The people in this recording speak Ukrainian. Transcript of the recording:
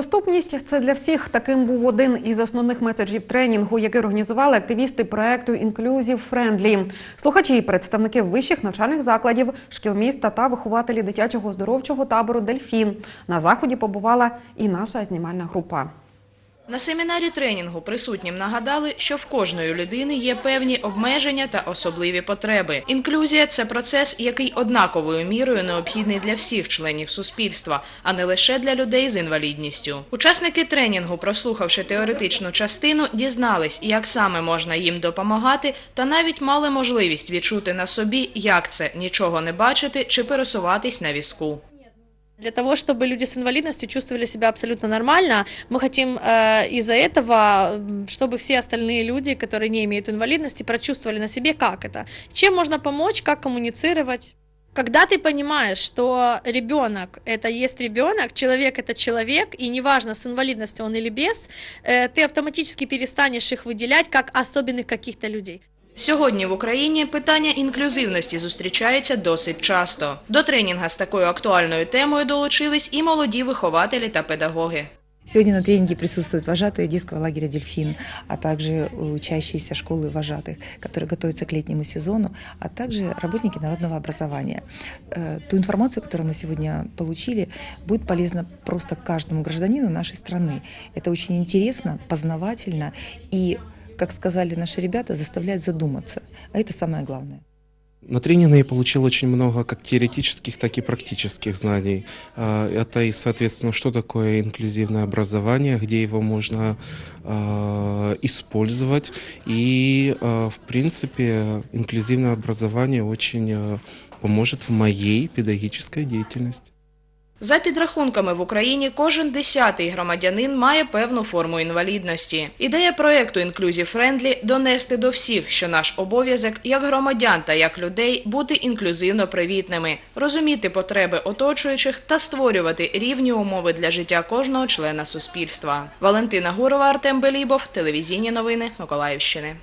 Доступність це для всіх. Таким був один із основних меседжів тренінгу, який організували активісти проекту Inclusive Friendly. Слухачі, і представники вищих навчальних закладів, шкіл міста та вихователі дитячого оздоровчого табору Дельфін. На заході побувала і наша знімальна група. На семінарі тренінгу присутнім нагадали, що в кожної людини є певні обмеження та особливі потреби. Інклюзія це процес, який однаковою мірою необхідний для всіх членів суспільства, а не лише для людей з інвалідністю. Учасники тренінгу, прослухавши теоретичну частину, дізнались, як саме можна їм допомагати, та навіть мали можливість відчути на собі, як це нічого не бачити чи пересуватись на візку. Для того, чтобы люди с инвалидностью чувствовали себя абсолютно нормально, мы хотим э, из-за этого, чтобы все остальные люди, которые не имеют инвалидности, прочувствовали на себе, как это. Чем можно помочь, как коммуницировать. Когда ты понимаешь, что ребенок это есть ребенок, человек это человек, и неважно, с инвалидностью он или без, э, ты автоматически перестанешь их выделять как особенных каких-то людей. Сьогодні в Україні питання інклюзивності зустрічається досить часто. До тренінга з такою актуальною темою долучились і молоді вихователі та педагоги. Сегодня на тренинге присутствуют вожатые детского лагеря «Дельфин», а также учащиеся школы вожатых, которые готовятся к летнему сезону, а также работники народного образования. Э, Ту информацию, которую мы сегодня получили, будет полезна просто каждому гражданину нашей страны. Это очень интересно, познавательно и, как сказали наши ребята, заставляет задуматься. А это самое главное. На тренинге я получил очень много как теоретических, так и практических знаний. А, Это и, соответственно, что такое инклюзивное образование, где его можно а, использовать. И, а, в принципе, инклюзивное образование очень поможет в моей педагогической деятельности. За підрахунками в Україні кожен десятий громадянин має певну форму інвалідності. Ідея проекту Inclusive Friendly – донести до всіх, що наш обов'язок як громадян та як людей бути інклюзивно привітними, розуміти потреби оточуючих та створювати рівні умови для життя кожного члена суспільства. Валентина Гурова, Артем Белібов, телевізійні новини Миколаївщини.